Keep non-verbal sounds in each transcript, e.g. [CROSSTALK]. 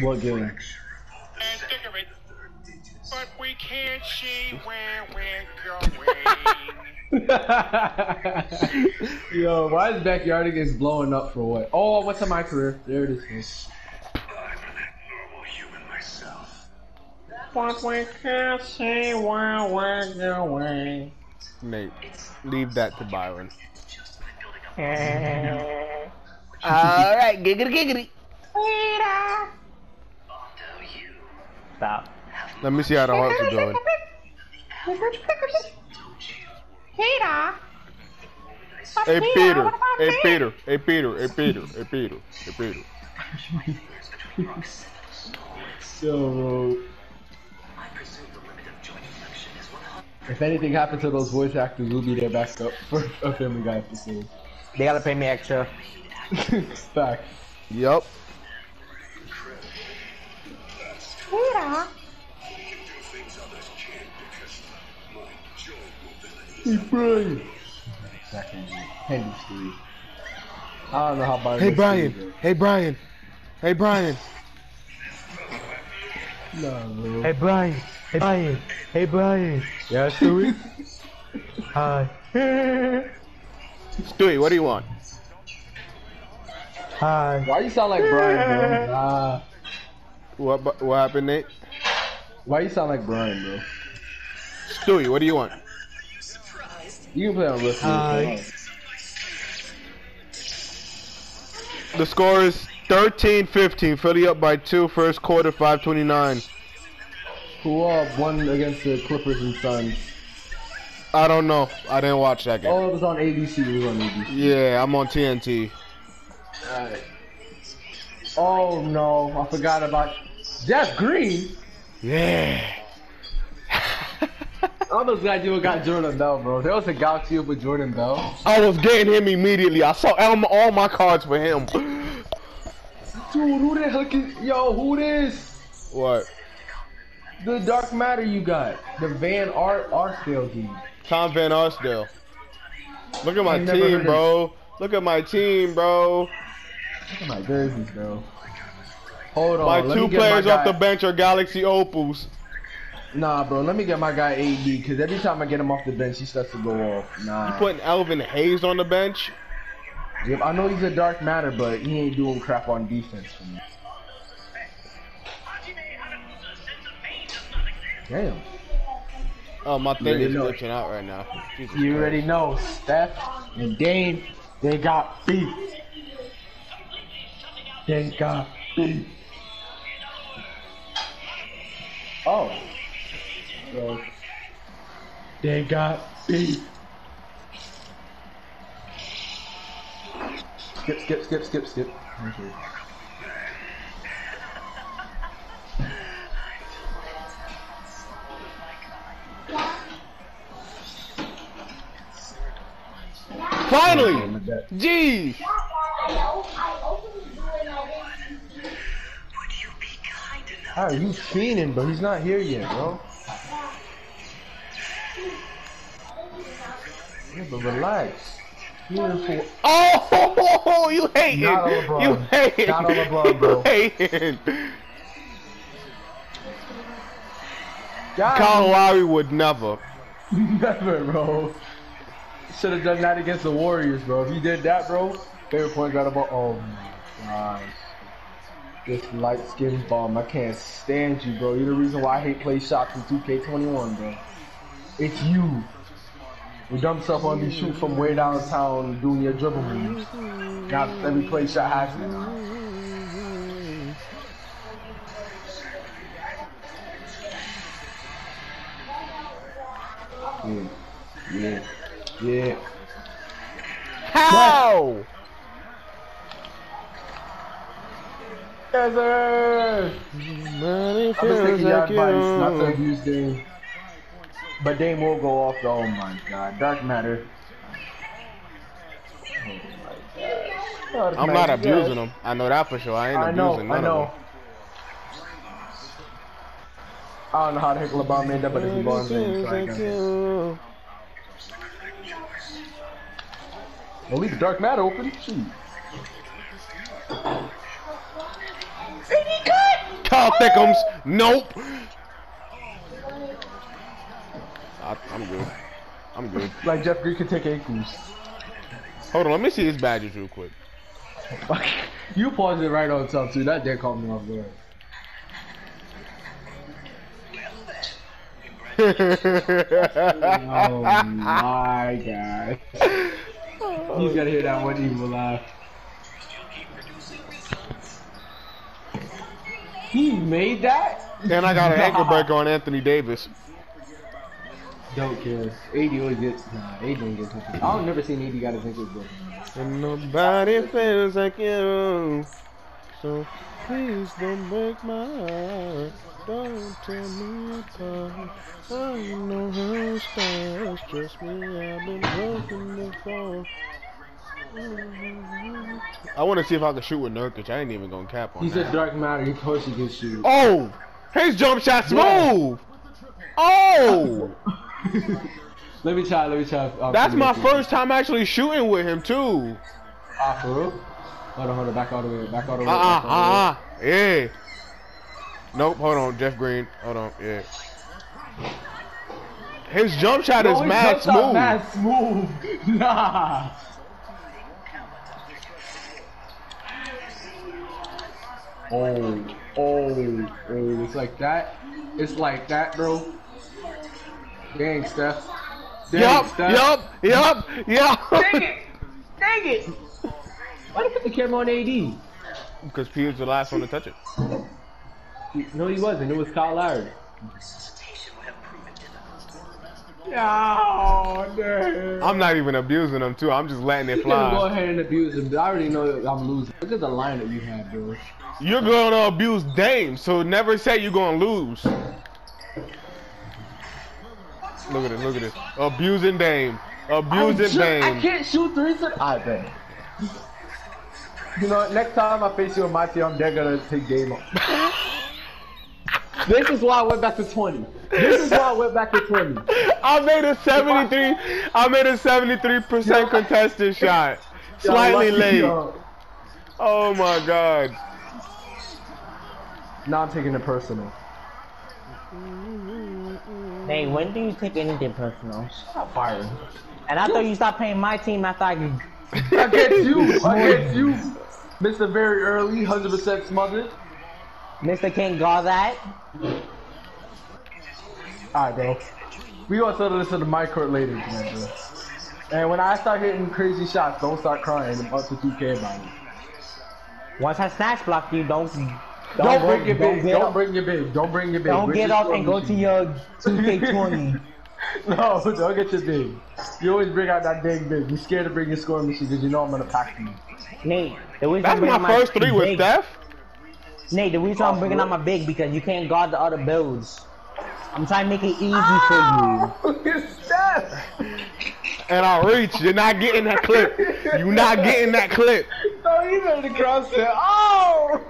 What game? And think of it, but we can't see where we're going. [LAUGHS] Yo, why is Backyardigans blowing up for what? Oh, what's in my career? There it is. normal human myself. but we can't see where we're going. Nate, leave that to Byron. [LAUGHS] Alright, giggity giggity. Stop. Let me see how the hearts are doing. Hey Peter, hey Peter, hey Peter, hey Peter, hey Peter, hey Peter. Yo, bro. If anything happens to those voice actors, we'll be there back up for a Family Guy episode. They gotta pay me extra. [LAUGHS] Fact. Yup. Hey, Brian. Second, Henry Steve. I don't know how Brian. Hey Brian, Steve, hey Brian, hey Brian. bro. Nah, bro. Hey Brian. Hey Brian. Hey Brian. Yeah, Stewie. Hi. Stewie, what do you want? Hi. Why you sound like Brian, bro? [LAUGHS] Nah. What what happened, Nate? Why you sound like Brian, bro? Stewie, what do you want? You can play on listen. Hi. The score is 13-15. Philly up by two. First quarter, 5:29. Who uh, won against the Clippers and Suns? I don't know. I didn't watch that game. Oh, it was on ABC. It was on ABC. Yeah, I'm on TNT. Alright. Oh no, I forgot about Jeff Green. Yeah. [LAUGHS] I almost glad you got Jordan Bell, bro. There was a galaxy with Jordan Bell. I was getting him immediately. I saw all my, cards for him. Dude, who the heck is yo? Who this? What? The Dark Matter you got? The Van Art Arsdale dude. Tom Van Arsdale. Look at my team, of- bro. Look at my team, bro. Look at my jerseys, bro. Hold on. My two players my off guy- the bench are Galaxy Opals. Nah, bro. Let me get my guy AD because every time I get him off the bench, he starts to go off. Nah. You putting Elvin Hayes on the bench. Yep, I know he's a Dark Matter, but he ain't doing crap on defense for me. Damn. Oh, my thing is know. glitching out right now. Jesus You Christ. already know, Steph and Dame, they got beef. They got beef. Oh. So, they got beef. Skip, skip, skip, skip, skip. Okay. Finally! Jeez! Alright, he's fiending, but he's not here yet, bro. Yeah, but relax. Beautiful. Oh, [LAUGHS] you hating! Not on LeBron. You hating! Not on LeBron, bro. You [LAUGHS] hating! God, Kyle Lowry would never. [LAUGHS] never, bro. Should have done that against the Warriors, bro. If he did that, bro, favorite point guard about. Oh my gosh. This light skinned bum. I can't stand you, bro. You're the reason why I hate play shots in 2K21, bro. It's you. Your dumb self be shoot from way downtown doing your dribble moves. Now every play shot has it. Yeah. Yeah. Yeah. How? Yes, sir. Money I'm just feels taking your like advice not to you. abuse Dame. But Dame will go off though. Oh my god. Dark matter. Oh my god. I'm not abusing yes. him. I know that for sure. I ain't I know, abusing I none know. of them. I don't know how the heck LeBron made that, but it's LeBron's name, so I guess. you. Well, leave the dark matter open. Shoot. Carl Thickums. Nope. I, I'm good. I'm good. Like Jeff Green can take ankles. Hold on, let me see his badges real quick. you paused it right on top too. That did caught me off guard. [LAUGHS] Oh my god. He's gotta hear that one evil laugh. He made that? and I got an ankle [LAUGHS] break on Anthony Davis. Don't care. AD always gets nah, AD don't get touched. I've never seen AD got his ankles broken. And nobody feels like you. So please don't break my heart. Don't tear me apart. I know how stars just me. I've been broken before. I want to see if I can shoot with Nurkic. I ain't even gonna cap on He said dark matter, he course he can shoot. Oh, his jump shot smooth. Oh, [LAUGHS] let me try, let me try. uh, that's my first time actually shooting with him too. Ah, for real? Hold on, hold on, back all the way, back all the way. Back all the way. uh uh. Yeah. Nope. Hold on, Jeff Green. Hold on. Yeah. His jump shot Bro, is mad smooth. Mad smooth. [LAUGHS] Nah. Oh, oh, oh, it's like that. It's like that, bro. Dang, Steph. Dang, Yup. Steph. Yup. Yup. Yup. Dang it! Dang it! Why did you put the camera on AD? Because P was the last one to touch it. No, he wasn't. It was Kyle Lowry. Oh, damn. I'm not even abusing them too. I'm just letting it You can go ahead and abuse them. I already know that I'm losing. Look at the line that you have, bro. You're gonna abuse Dame, so never say you're gonna lose. Look at this. Look at this. Abusing Dame. Abusing I'm I can't shoot threes. and- I bet. You know, next time I face you in my team, I'm dead gonna take game off. [LAUGHS] this is why I went back to 20. This is why I went back to 20. I made a 73. I made a 73% contested [LAUGHS] shot. Slightly Lucky, late. yo. Oh my god. Now I'm taking it personal. Hey, when do you take anything personal? I'm firing. And I thought you stopped paying my team after I could. Against [LAUGHS] you, against you, Mr. Very Early, 100% smothered. Mr. King guard that. Alright, bro. We gonna settle this in the mic court later, man, bro. And when I start hitting crazy shots, don't start crying up to 2K about it. Once I snatch block you, don't. Don't, Don't, bring your don't big. get Don't bring your big. Don't bring your big. Don't get your up and go to your 2K20. [LAUGHS] No, don't get your big. You always bring out that dang big. You're scared to bring your scoring machine because you know I'm gonna pack you. Nate, the reason That's I'm my first three with big, Steph. Nate, the reason I'm bringing out my big because you can't guard the other builds. I'm trying to make it easy for you. Oh, [LAUGHS] Look at And I reach. You're not getting that clip. You're not getting that clip. No, he made the cross set. Oh!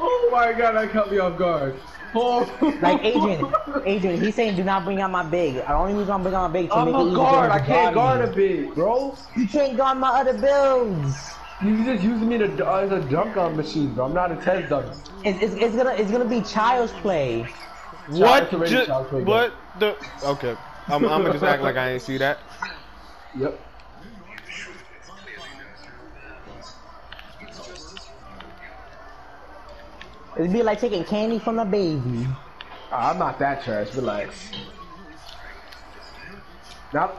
oh my god, that caught me off guard. Oh. Like Adrian, Adrian, he's saying do not bring out my big. The only reason I'm bringing out my big is to I'm make it a easy guard. for I him to can't guard me. a big, bro. You can't guard my other builds. You just using me to, uh, as a dunk on machine, bro. I'm not a test dunker. It's, it's, it's gonna it's gonna be child's play. What? it's Ju- what the? Okay. I'm, I'm gonna just act like I ain't see that. Yep. It'd be like taking candy from a baby. Ah, I'm not that trash. Relax. Nope.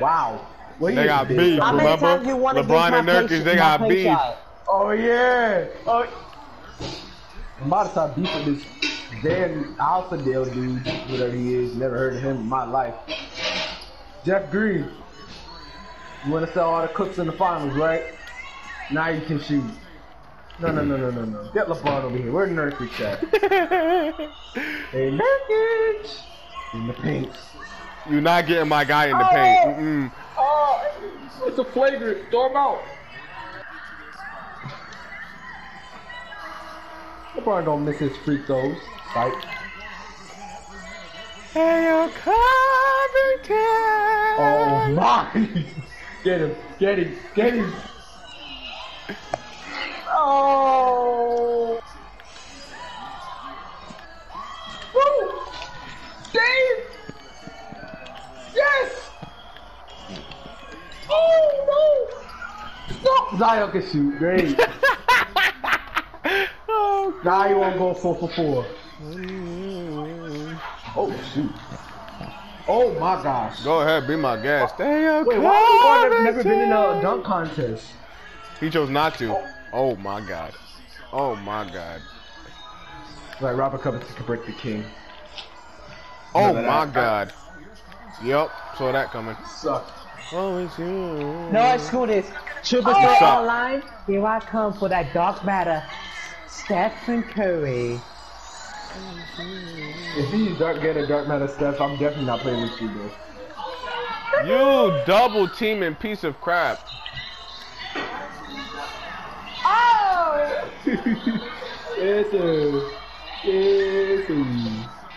Wow. What They got did, beef, son? How many remember? times you want to LeBron my and play Nurkic, they got beef. shot? Oh yeah. Oh. I'm about to start beefing this Dan Alphadale dude, whatever he is. Never heard of him in my life. Jeff Green. You want to sell all the cooks in the finals, right? Now you can shoot. No, no, no, no, no, no. Get LeBron over here. Where's Nurkic at? [LAUGHS] hey, Nurkic! In the paint. You're not getting my guy in the oh! paint. Mm-mm. Oh, it's a flagrant. Throw him out. LeBron don't miss his free throws. Right? Hail Covington! Oh my! get him! Get him! Get him! Oh! Woo! Dave! Yes! Oh no! No! Zion can shoot. Great. [LAUGHS] oh, now you want to go four for four. Oh shoot. Oh my gosh. Go ahead, be my guest. Stay up. Wait, why have we never been in a dunk contest? He chose not to. Oh my god. Oh my god. Like Robert Covington could break the king. Oh None my that. god. Yep, saw that coming. Suck. Oh, it's you. No, let's screw this. Triple Oh, threat online. Here I come for that dark matter. Stephen Curry. If he's dark get a dark matter stuff, I'm definitely not playing with you, bro. You double teaming piece of crap. Oh! Yes, sir. Yes, sir.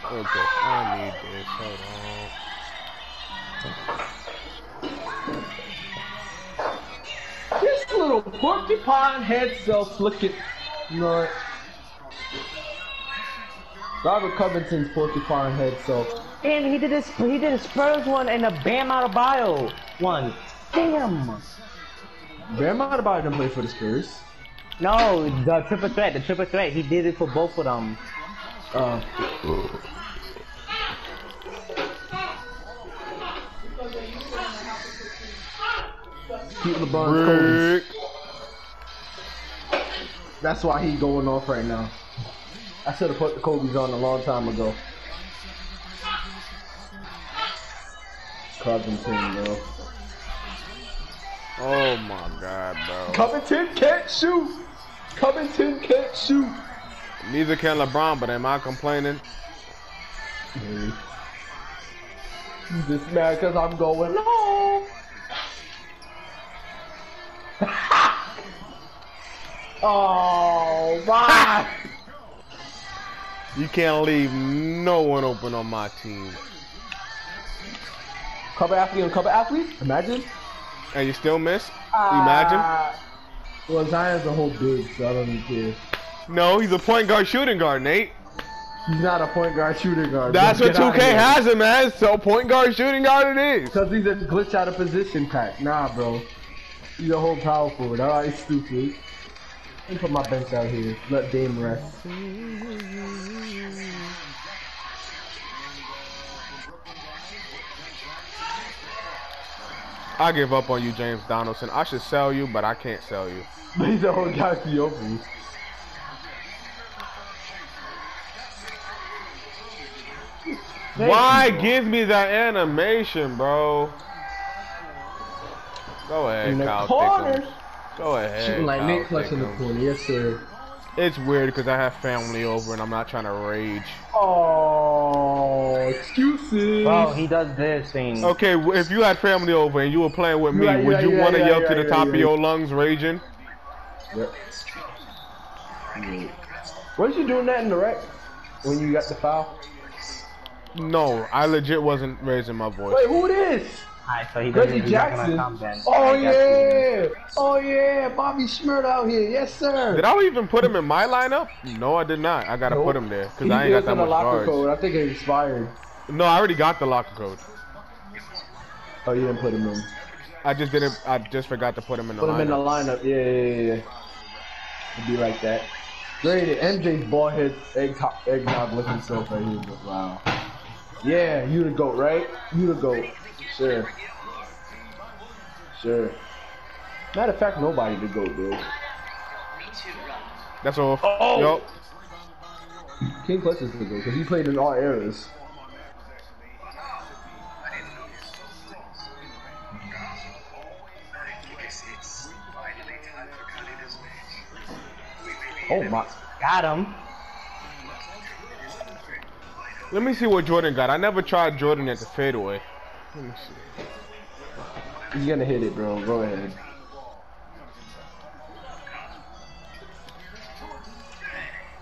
Okay, I need this. Hold on. This little porcupine head self looking. You know what? Robert Covington's porcupine head so. And he did this. He did a Spurs one and a Bam Adebayo one. Damn. Bam Adebayo didn't play for the Spurs. No, the triple threat. The triple threat. He did it for both of them. Uh, keep LeBron's Kobe. Brick. That's why he going off right now. I should have put the Kobe's on a long time ago. Covington, bro. Oh my god, bro. Covington can't shoot. Covington can't shoot. Neither can LeBron, but am I complaining? He's just mad because I'm going home. [LAUGHS] oh, my. [LAUGHS] You can't leave no one open on my team. cover athlete on cover athlete? Imagine. And you still miss? Imagine. Ah. well, Zion's a whole big, so I don't even care. No, he's a point guard shooting guard, Nate. He's not a point guard shooting guard. That's what 2K has him as. So point guard shooting guard it is. Because he's a glitch out of position pack. Nah, bro. He's a whole power forward. Alright, stupid. Let me put my bench out here. Let Dame rest. I give up on you, James Donaldson. I should sell you, but I can't sell you. He's the whole guy to open. Why give me that animation, bro? Go ahead, In the Kyle. Go ahead. Shooting like Nick Clutch in the Pickens. corner. Yes, sir. It's weird because I have family over and I'm not trying to rage. Oh, excuses. Bro, he does this thing. Okay, if you had family over and you were playing with me, Yeah, would yeah, you yeah, want to yeah, yell yeah, to the yeah, top of yeah. your lungs, raging? Yep. Weren't you doing that in the rec? When you got the foul? No, I legit wasn't raising my voice. Wait, who it is? Alright, so he doesn't Reggie he's not gonna Jackson. Oh I got you. yeah. Oh yeah. Bobby Schmidt out here. Yes, sir. Did I even put him in my lineup? No, I did not. I gotta Nope. put him there because I ain't is got in that the much locker guards. code. I think it expired. No, I already got the locker code. Oh, you didn't put him in. I just didn't. I just forgot to put him in the Put him in the lineup. lineup. Yeah, yeah, yeah. yeah. It'd be like that. Graded. MJ's ball head egg eggnog looking self right here. But wow. Yeah, you the goat, right? You the goat. Sure. Sure. Matter of fact, nobody the go, dude. Me too, run. That's all. Oh. Yup. King Clutch is the goat because he played in all eras. Oh my. Got him. Let me see what Jordan got. I never tried Jordan at the fadeaway. Let me see. He's gonna hit it, bro. Go ahead.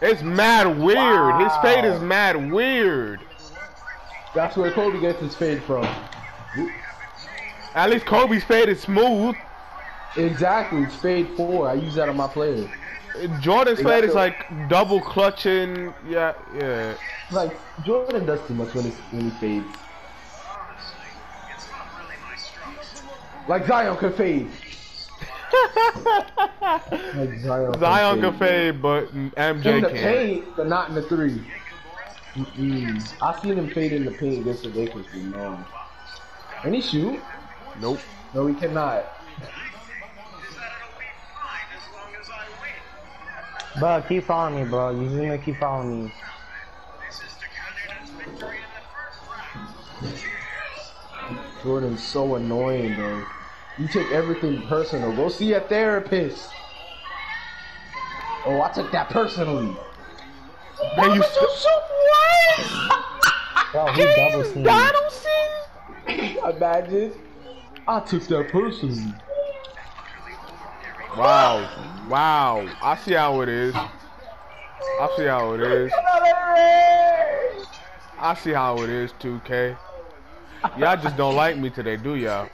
It's mad weird. His fade is mad weird. That's where Kobe gets his fade from. At least Kobe's fade is smooth. Exactly, it's fade four. I use that on my players. Jordan's fade is like double clutching. Yeah, yeah. Like Jordan does too much when, it's, when he fades. Like Zion could fade. Like Zion, Zion can can fade, but MJ in the can't. paint, but not in the three. Mm-mm. I seen him fade in the paint against the Lakers. You know. Can he shoot? Nope. No, he cannot. Bro, keep following me, bro. You just gonna keep following me. Jordan's so annoying, bro. You take everything personal. Go see a therapist. Oh, I took that personally. Man, you st- Bro, he double teamed. Imagine. I took that personally. Wow. Wow. I see how it is. I see how it is. I see how it is, 2K. Y'all just don't like me today, do y'all?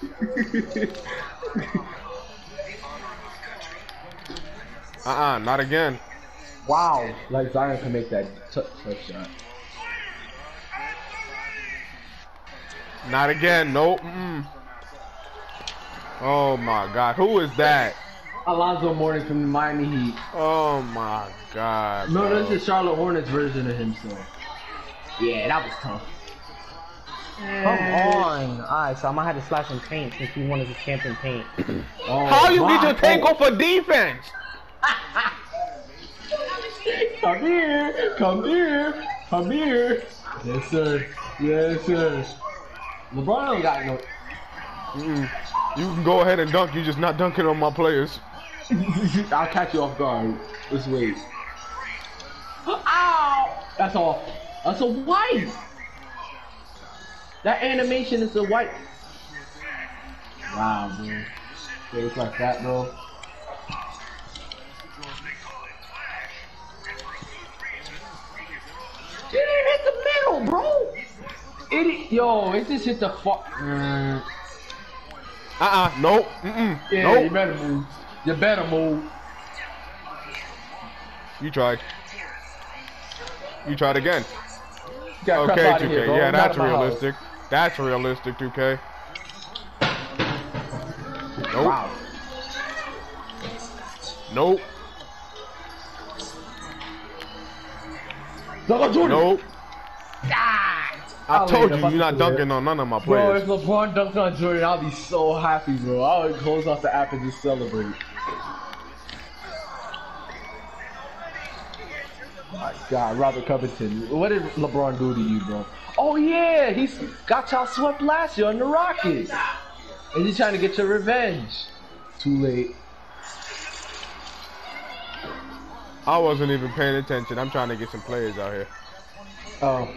Uh-uh, not again. Wow. Like Zion can make that touch shot. Not again. Nope. Mm-mm. Oh my God. Who is that? Alonzo Mourning from the Miami Heat. Oh my God. No, bro. this is Charlotte Hornets version of himself. Yeah, that was tough. Come on. Alright, so I'm gonna have to slash him paint since he wanted to champion paint. [CLEARS THROAT] Oh, How you my- get your tank off for defense? [LAUGHS] Come here, come here, come here. Yes, sir. Yes, sir. LeBron don't got no. Mm-mm. You can go ahead and dunk. You're just not dunking on my players. [LAUGHS] I'll catch you off guard. Let's wait. Ow! That's all. That's a white. That animation is a white. Wow, bro. It's like that, bro. Didn't hit the middle, bro. It, yo, it just hit the fuck. Mm. Uh-uh. Nope. Mm-mm. Yeah, you better move. You better move. You tried. You tried again. You Okay, 2K. here, yeah, that's realistic. house. That's realistic, 2K. Nope. Wow. Nope. Jordan. Nope. Ah. I I'll told you you're not dunking on none of my Bro, if players. LeBron dunked on Jordan, I'll be so happy, bro. I would close off the app and just celebrate. My God, Robert Covington. What did LeBron do to you, bro? Oh yeah, he's got y'all swept last year on the Rockets. And he's trying to get your revenge. Too late. I wasn't even paying attention. I'm trying to get some players out here. Oh.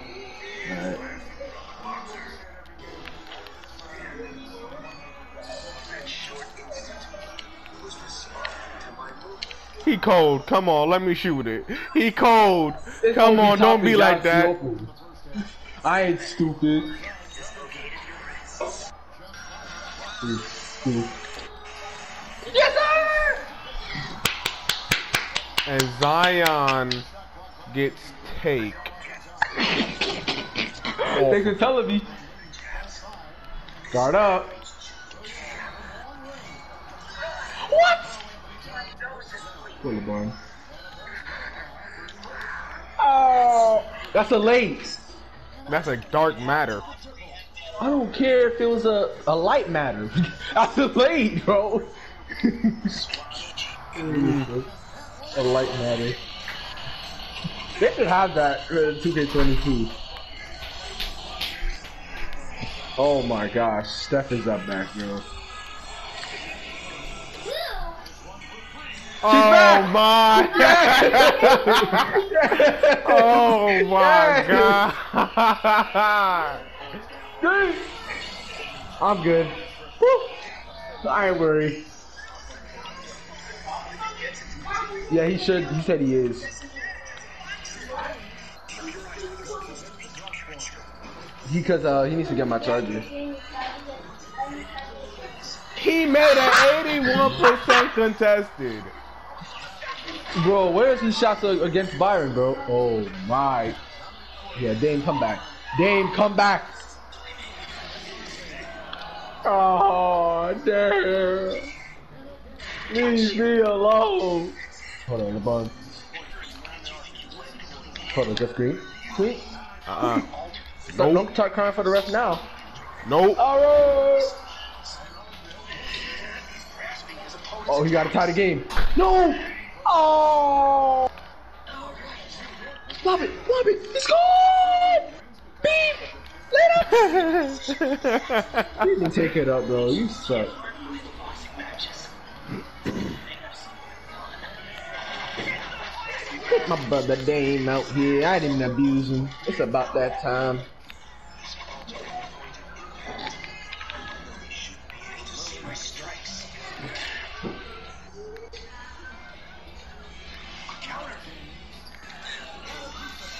He cold. Come on, let me shoot it. He cold. It's Come on, don't be like that. Open. I ain't stupid. Stupid. And Zion gets take. Thanks for telling me. Guard up. What? Go LeBron. Oh, that's a late. That's a dark matter. I don't care if it was a, a light matter. [LAUGHS] that's a late, bro. a light matter. They should have that uh, in 2K22. Oh my gosh, Steph is up back, bro. Oh back. my! [LAUGHS] oh my god! Good. I'm good. Woo. I ain't worried. Yeah, he should. He said he is. Because uh, he needs to get my charger. He made an 81% contested. Bro, where's his shots against Byron, bro? Oh my. Yeah, Dame, come back. Dame, come back. Oh, damn. Leave me alone. Hold on, LeBron. Hold on, Jeff Green. Sweet. Uh-uh. Don't, Nope. don't start crying for the ref now. Nope. Alright. Oh, he got to tie the game. No. Oh. Love it. Love it. It's gone. Beep. Later. [LAUGHS] You didn't take it up, bro. You suck. My brother Dame out here. I didn't abuse him. It's about that time.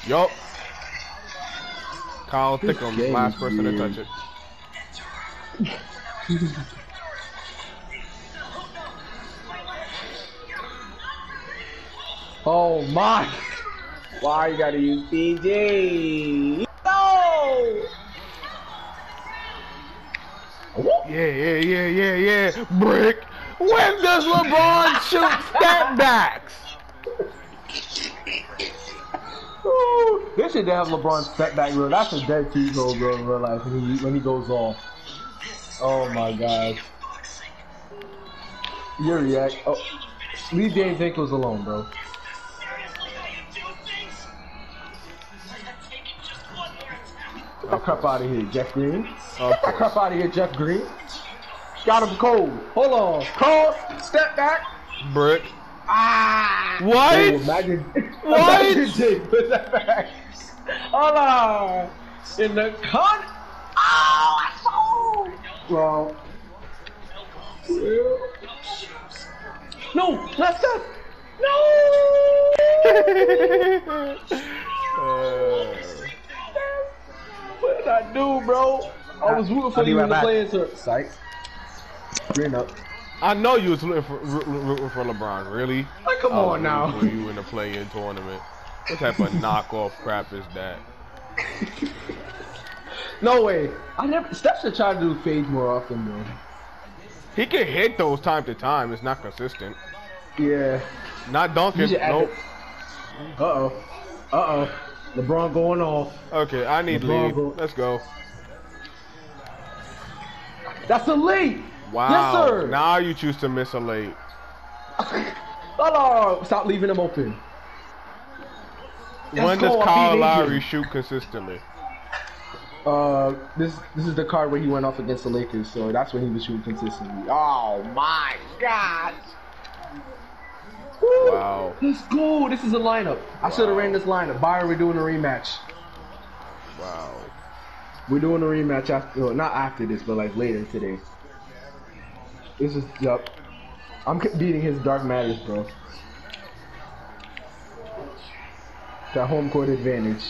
Yup. Kyle Thickum, game last person to touch it. [LAUGHS] Oh my! Why you gotta use PG? No! Yeah, yeah, yeah, yeah, yeah. Brick. When does LeBron [LAUGHS] shoot step backs? They should have LeBron step back rule. That's a dead cheat code, bro, in real life when he, when he goes off. Oh my god. Your react. Oh, leave James Ankles alone, bro. The crap out of here, Jeff Green. Get crap out of here, Jeff Green. Got him cold. Hold on. Cold. Step back. Brick. Ah! What? Oh, imagine, [LAUGHS] What? imagine put that back. Hold on. In the con. Oh, I saw. Well. well. No, not that. No. Uh, what did I do, bro? I was rooting for I'll be you in the back. playing sir. Psych. Green up. I know you was rooting for, rooting rooting for LeBron. Really? Like, come I on now. rooting For you in the play-in tournament. What type of knockoff crap is that? No way. I never. Steph should try to do fades more often, man. He can hit those time to time. It's not consistent. Yeah. Not dunking. Nope. Uh oh. Uh oh. LeBron going off. Okay, I need LeBron lead. Let's go. That's a late. Wow. Yes, sir. Now you choose to miss a late. [LAUGHS] Hello. Stop leaving him open. Let's when does Kyle Lowry shoot consistently? Uh, this this is the card where he went off against the Lakers, so that's when he was shooting consistently. Oh my God. Woo. Wow. Let's go. This is a lineup. I should have ran this lineup. Byron, we're doing a rematch. Wow. We're doing a rematch after, well, not after this, but like later today. This is, yup. I'm beating his Dark Matters, bro. That home court advantage.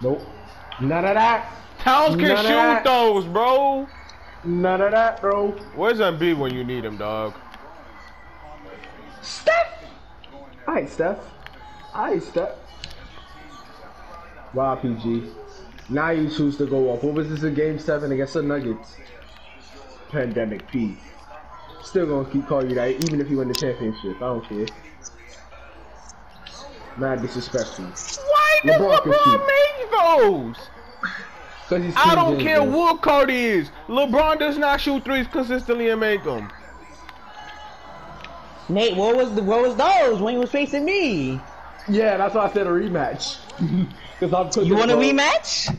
Nope. None of that. Towns can None shoot that. those, bro. None of that, bro. Where's Embiid when you need him, dog? Steph. Alright, Steph. Alright, Steph. Wow, PG. Now you choose to go off. What was this in game seven against the Nuggets? Pandemic P. Still gonna keep calling you that, even if you win the championship. I don't care. Mad disrespectful. Why does LeBron LeBron make those? Cause he's I don't King care James, bro. what Cody is. LeBron does not shoot threes consistently and make them. Nate, what was the, what was those when you was facing me? Yeah, that's why I said a rematch. [LAUGHS] Cause I'm You want a rematch?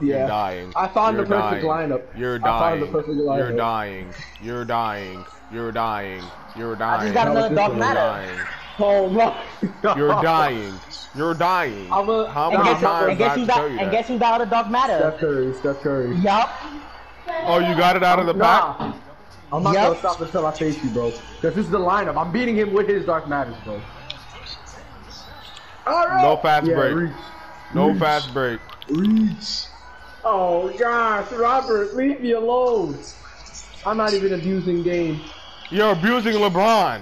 Yeah. You're dying. I found You're the perfect dying. lineup. You're I dying. found the perfect lineup. You're dying. You're dying. You're dying. You're I dying. just got How another is this dark gonna matter. Dying. Oh my. [LAUGHS] You're dying. You're dying. I'm a- How and And many guess, guess- times and guess I have who's to out? tell you And that? guess who's out of dark matter? Steph Curry, Steph Curry. Yup. Oh, you got it out of the back? Nah. I'm not Yep. gonna stop until I face you, bro. Cause this is the lineup. I'm beating him with his Dark Matters, bro. Alright. No fast yeah, break. Reach. No Reach. fast break. Reach. Oh gosh, Robert, leave me alone. I'm not even abusing game. You're abusing LeBron.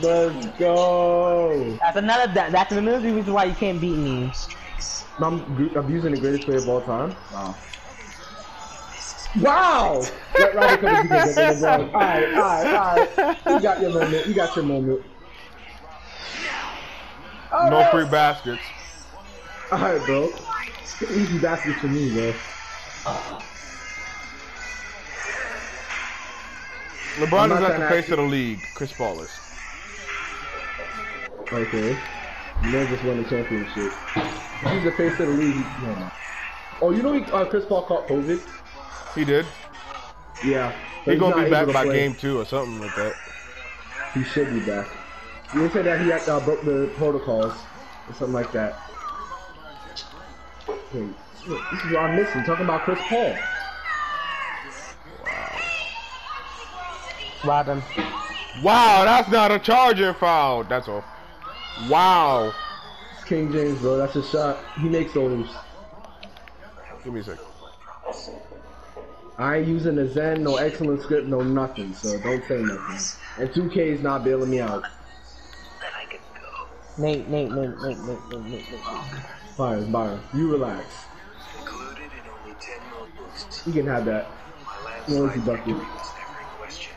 Let's go. That's another. That, that's another reason why you can't beat me. I'm abusing the greatest player of all time. Wow. Wow! [LAUGHS] Let Robert come and get the LeBron. Alright, alright, alright. You got your moment. You got your moment. No free baskets. Alright, bro. Easy basket for me, bro. LeBron I'm is not not the that face of the league. Chris Paul is. Okay. Man just won the championship. He's the face of the league. No. Oh, you know he, uh, Chris Paul caught COVID? He did. Yeah. but He he's gonna be back to by play. game two or something like that. He should be back. You said that he had, uh, broke the protocols or something like that. Wait, look, this is what I'm missing. Talking about Chris Paul. Robin. Wow, that's not a charging foul. That's all. Wow. King James, bro. That's a shot. He makes those. Give me a sec. I ain't using the Zen, no excellent script, no nothing. So don't say nothing. And 2K is not bailing me out. Then I can go. Nate, Nate, Nate, Nate, Nate, Nate, Nate, Nate. Byron, Byron, you relax. Included in only 10 moves. You can have that. My Where was landslide he, Bucky? victory was never in question.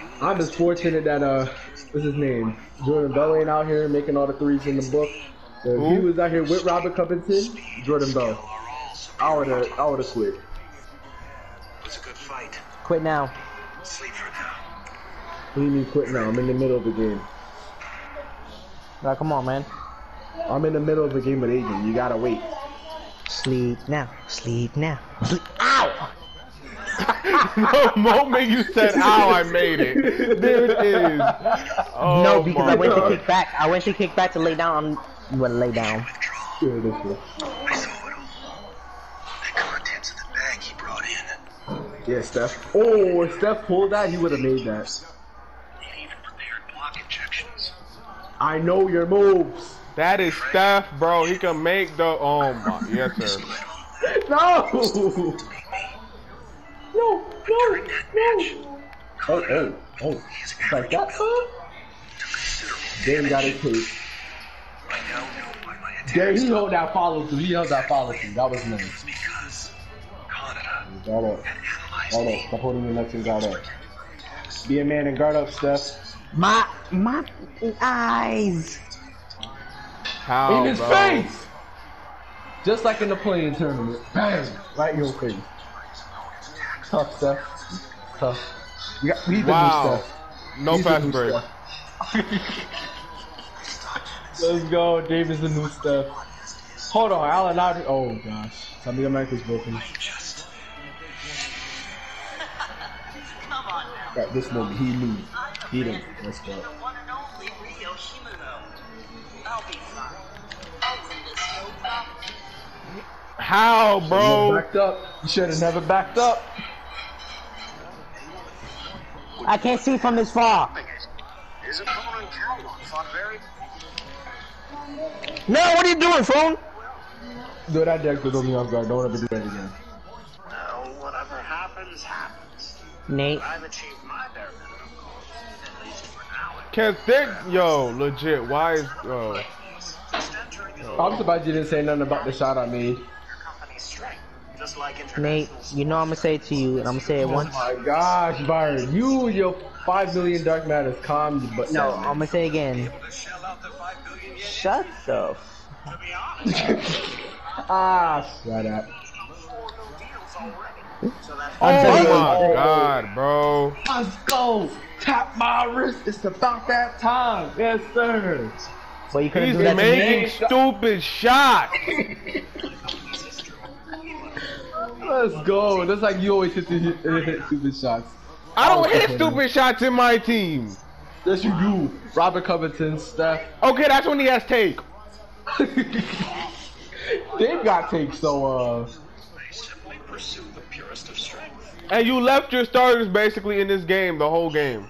You I'm just fortunate that uh, what's his name? Jordan Bell ain't out here making all the threes in the book. If he was out here with Robert Covington, Jordan Bell. all superior. I would've, I would've quit. It was a good fight. Quit now. Sleep for now. What do you mean quit now? I'm in the middle of the game. Now, come on, man. I'm in the middle of the game with Adrian. You gotta wait. Sleep now. Sleep now. Sleep. Ow! [LAUGHS] the moment you said "ow," I made it. There it is. Oh no, because my I went God. to kick back. I went to kick back to lay down. You went to lay down. Here, this way. I saw it. The contents of the bag he brought in. Yeah, Steph. Oh, if Steph pulled that, he would have made that. It even prepared block injections. I know your moves. That is Steph, bro. He can make the. Oh my, yes sir. [LAUGHS] No! No, no, no. Oh, oh, oh. It's like that, huh? Dame got his tape. I now know why my Dame, attacks he held that follow through. He held that follow through. That was nice. because Canada Guard up. had analyzed Guard me. up. Stop holding your nuts and guard up. Be a man and guard up, Steph. My my eyes. How, in his bro? face! Just like in the playing tournament. Bang! Right in your face. Tough, Steph. Tough. We got, we the Wow. new Steph. No He's the fast new break. [LAUGHS] Let's go. Dave is the new Steph. Hold on, Allen out. Oh gosh. Tell me your mic is broken. Just [LAUGHS] At this moment, he knew. He didn't. Let's go. one and only Ryo Shimano. I'll be fine. I'll win this, no problem. How, Never bro? backed up. You should have never backed up. I can't see from this far. His opponent Calvin fought very No, what are you doing, phone? Do that deck with me off guard. Don't ever do that again. Now, whatever happens, happens. Nate, I've achieved my bare minimum goal, at least for now. Cause they, yo, legit. Why is, oh, Just entering the I'm surprised you didn't say nothing about the shot I made. your company's strength, just like Nate, you know I'm gonna say it to you, and I'm gonna say it once. Oh my gosh, Byron, you your five million dark matters calm your butt No, I'm gonna say it again. to shell out the five billion yen. Shut the. F- To be honest, [LAUGHS] Ah, shut up. four no deals already. So that oh my god, bro. Let's go. Tap my wrist. It's about that time. Yes, sir. Well, you couldn't He's do that to making stupid shots. [LAUGHS] Let's go. That's like you always hit the hit, hit stupid shots. I don't hit stupid shots in my team. Yes, you do. Robert Covington, Steph. Okay, that's when he has take. [LAUGHS] They've got takes, so uh. they simply pursue the purest of strength. And you left your starters basically in this game, the whole game.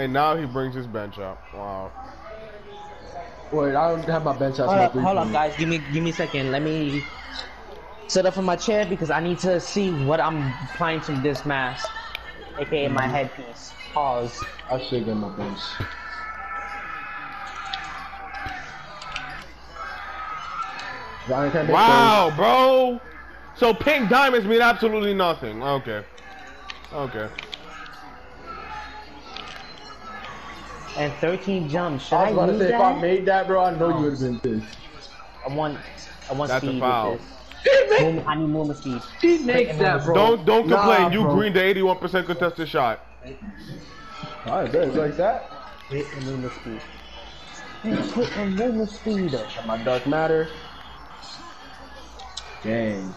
And now he brings his bench up. Wow. Wait, I don't have my bench out. Hold, up, hold up, guys. Give me, give me a second. Let me set up in my chair because I need to see what I'm applying to this mask, aka my mm-hmm. headpiece. Pause. I should get my bench. Wow, bro. So pink diamonds mean absolutely nothing. Okay. Okay. And 13 jumps. Should those. I I, was about to use say, if? I made that, bro, I know you would have been pissed. I want, I want That's a speed foul. with this. Movement- I need movement speed. He makes that, bro. Don't don't Nah, complain. you bro. greened the 81% contested shot. Alright, bet it's like that. Hit and movement speed. Hit and movement speed. My dark matter. Dang.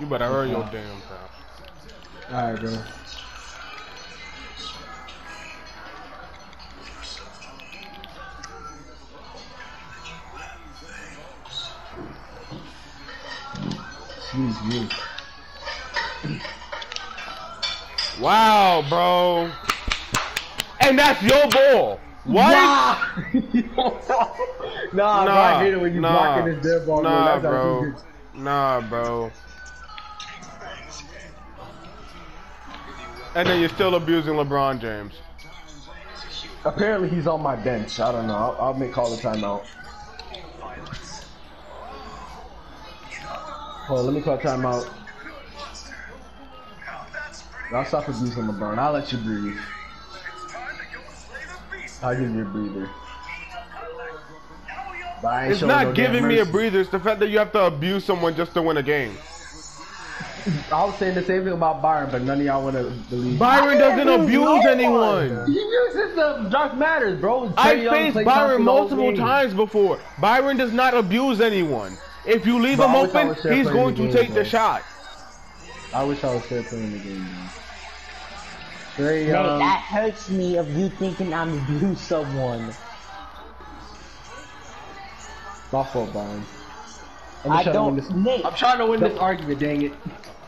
You better hurry your damn self. Alright, bro. Excuse me. Wow, bro. And that's your ball. What? Nah, [LAUGHS] nah, bro, I hate it when you nah, blocking this dead ball, nah, bro. That's how bro. you get- Nah, bro. And then you're still abusing LeBron James. Apparently he's on my bench. I don't know. I'll, I'll make call the timeout. Hold on, let me call timeout. I'll stop abusing LeBron. I'll let you breathe. I'll give you a breather. But I ain't It's not no giving me a breather. It's the fact that you have to abuse someone just to win a game. I was saying the same thing about Byron, but none of y'all want to believe. Byron doesn't abuse anyone. He uses the dark matters, bro. I Trae faced Byron multiple times before. Byron does not abuse anyone. If you leave Bro, him I wish I open, he's going to game, take the shot. I wish I was still playing the game. Man. Trae Nate, Young. that hurts me of you thinking I'm abuse someone. My fault, Byron. I'm I just trying this. don't. Nate, I'm trying to win this argument. Dang it.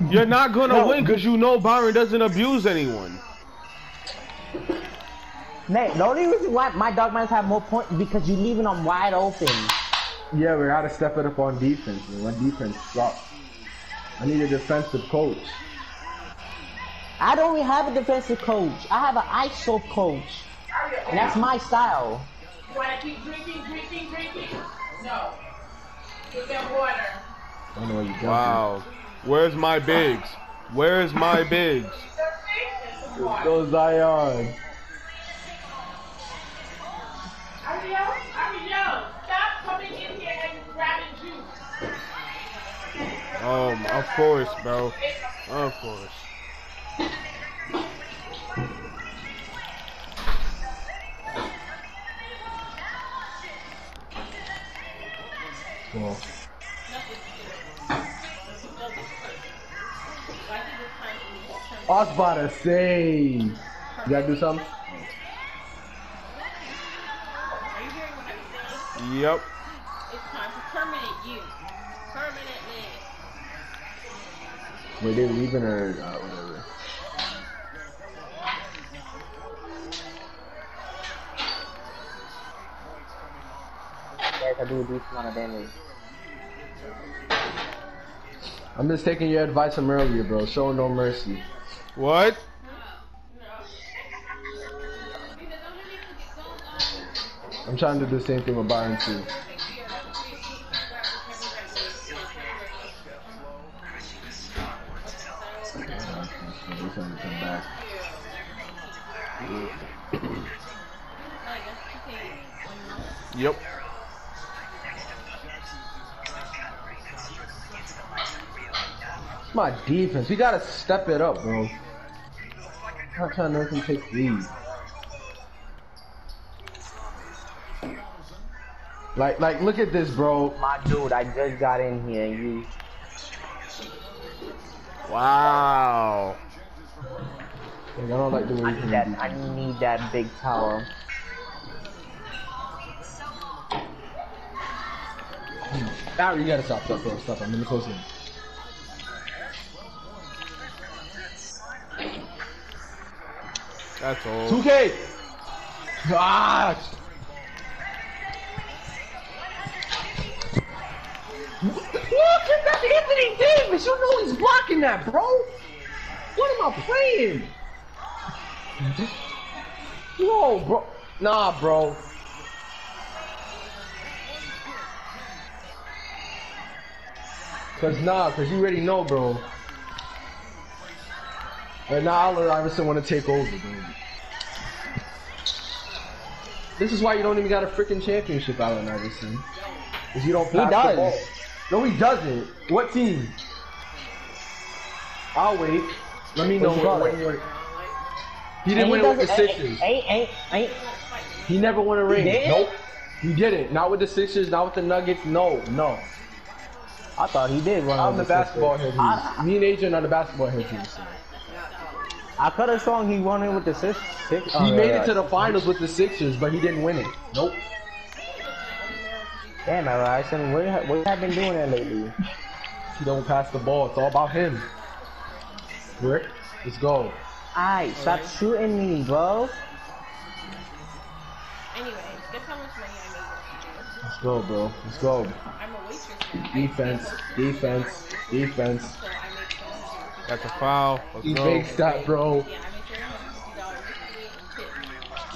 You're not gonna No. win because you know Byron doesn't abuse anyone. Nate, the only reason why my dog mines have more points because you're leaving them wide open. Yeah, we gotta step it up on defense. Man. My defense sucks. I need a defensive coach. I don't even have a defensive coach. I have an ISO coach. And that's my style. You want to keep drinking, drinking, drinking? No. Get that water. I don't know where you jumping. Wow. Where's my bigs? Where's my bigs? Thirsty? Some water. Go Zion. Ariel, Ariel, stop coming in here and grabbing juice. Um, of course, bro. Of course. Cool. I was about to say. You gotta do something? You hearing what I'm saying? Yep. It's time for permanent use. Permanently. Wait, they leaving or uh, whatever? Yes, I do a decent amount of damage. I'm just taking your advice from earlier, bro. Show no mercy. What? I'm trying to do the same thing with Byron too. He's trying to come back. Yep. My defense. We gotta step it up, bro. I'm not trying to let him take these? Like, like, look at this, bro. My dude, I just got in here and you. Wow. Like, I don't like the way I need that. playing I need that big tower. defense. Barry, you gotta stop, stop, bro. Stop. I'm in the close in. That's all. 2K! Gosh! Look at that Anthony Davis! You know he's blocking that, bro! What am I playing? No, bro. Nah, bro. Cause nah, cause you already know, bro. And now Allen Iverson want to take over, bro. This is why you don't even got a freaking championship, Allen Iverson. Cause you don't He pass does. the ball. No, he doesn't. What team? I'll wait. Let me know What you call when, you're. He didn't And win it with the Sixers. Ain't, ain't, ain't. He never won a ring. did? Nope. He didn't. Not with the Sixers. Not with the Nuggets. No, no. I thought he did run I'm the the basketball head. Dude. Me and Adrian are the basketball head. Dudes. I could have sworn he won it with the six. six oh, He made it to the finals with the Sixers, but he didn't win it. Nope. Damn, Ryerson, what, ha- what have been doing that lately? He don't pass the ball. It's all about him. Rick, let's go. Alright, stop shooting me, bro. Anyway, guess how much money I made yesterday? Let's go, bro. Let's go. I'm a waitress now. Defense, defense, defense. So I make $750. That's a foul. Let's He go. makes that, bro. Yeah, I make $750 yesterday in tips.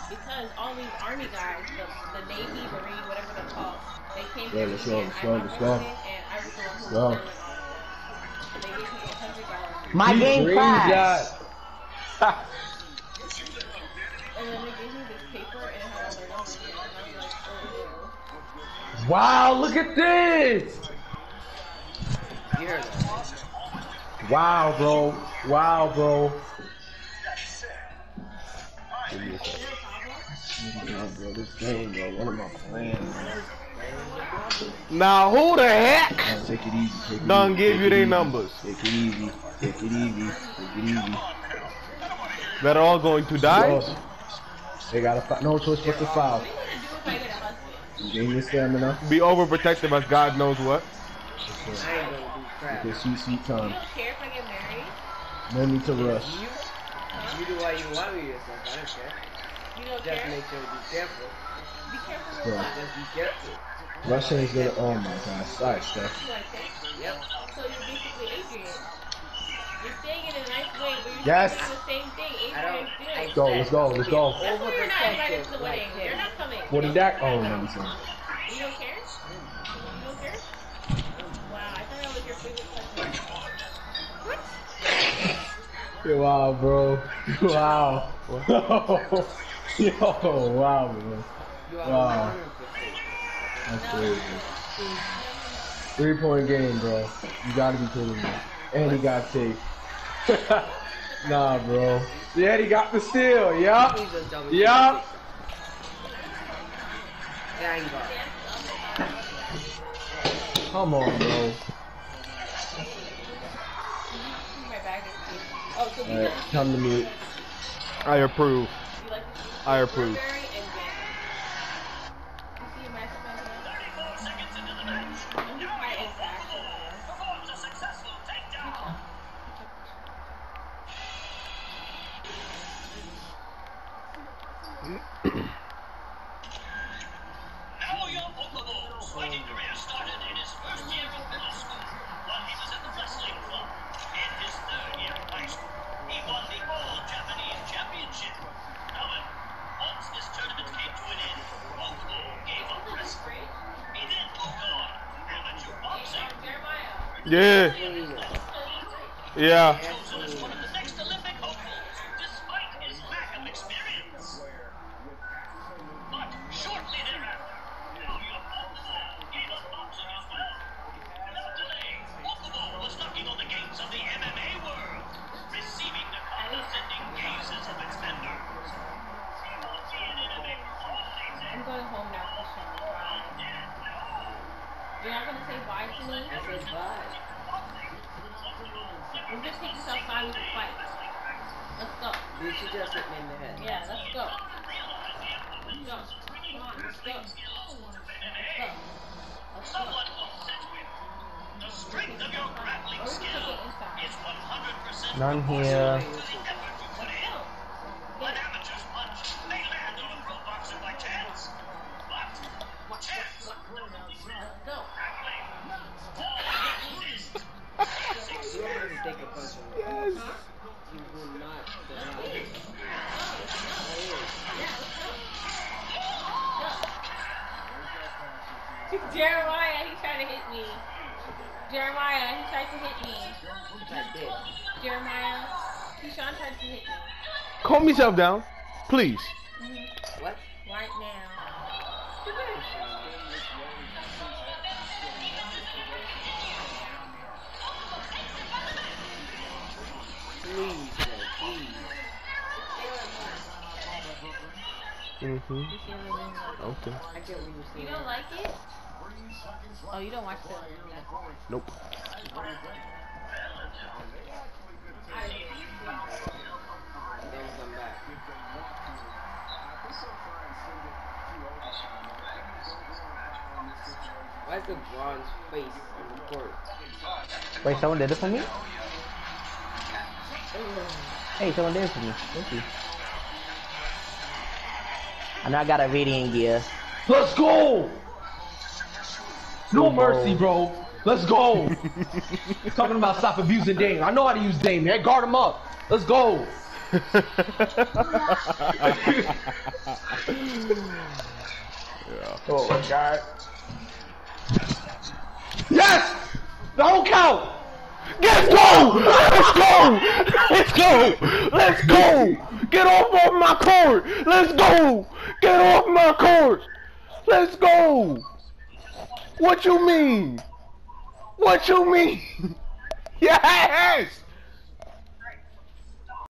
Because all these army guys, the, the Navy, Marine, whatever they're called, they came Yeah, to let's me go, and let's I go, let's go. of it, and I was the one who go. was selling all. So they gave me $100. My He game brings crashed. that. And then they gave me this paper and it had all their numbers in it. I was like, oh, Wow, look at this. Wow, bro. Wow, bro. Nah, bro, this game, bro. What am I playing? Now who the heck Nah, take it easy. Take it done easy, give you their numbers? Take it easy. Take it easy. Take it easy. that are all going to die? They got a foul. No choice but to foul. what are you gonna do if I get busted? Gain your stamina. Be overprotective as God knows what. Okay, sweet, sweet time. You don't care if I get married? No need to rush. You do what you want with yourself. I don't care. You don't Just care? make sure to be careful. Be careful with what? Just be careful. Rushing is gonna. Oh my gosh. Sorry, Steph. That? Yep. So you're basically Adrian. You're saying it in a nice way, but you're Yes. saying the same thing I don't. Adrian's I. Go, let's go, let's go. That's why you're not invited to the wedding. like. You're not coming. What did that? Oh, no. no, I'm sorry. You don't care? [LAUGHS] Wow, bro. [LAUGHS] Wow. [LAUGHS] Yo, wow, bro. Wow. 100%. That's crazy. Three point game, bro. You gotta be kidding me. And he got tape. nah, bro. Yeah, he got the steal. Yup. Please don't tell me. Yup. Come on, bro. Alright, come to mute. I approve. I approve. Yeah. Yeah. Chosen as one of the next Olympic hopefuls, despite his lack of experience. But shortly thereafter, now young Okumo gave up boxing as well. Without delay, Okumo was knocking on the gates of the MMA world, receiving the condescending gazes of its vendors. He won't be an innovator only, I'm going home now for sure. You're not gonna say bye to me? I said bye. We'll just take this outside. We can fight. Let's go. Did she just hit me in the head? Yeah, let's go. Let's go. Come on, let's go. Let's go. Let's go. Someone once said to him, the strength of your grappling Or we can skill take it inside. is 100% None here. Calm yourself down, please. What? Right now. Please, please. Mm-hmm. You? Okay. I get what you're You saying. don't like it? Oh, you don't watch the. Nope. Then come back. Why is the bronze face on the court? Wait, someone did it for me? Hey, someone did it for me. Thank you. I know I got a radiant gear. Let's go! No mercy, bro. Let's go. [LAUGHS] Talking about stop abusing Dame. I know how to use Dame, man. Guard him up. Let's go. Yeah. [LAUGHS] Oh my god. Yes! Don't count! Let's go! Let's go! Let's go! Let's go! Get off of my court! Let's go! Get off my court! Let's go! What you mean? What you mean? [LAUGHS] Yes!